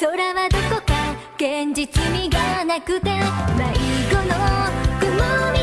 空はどこか現実味がなくて迷子の雲に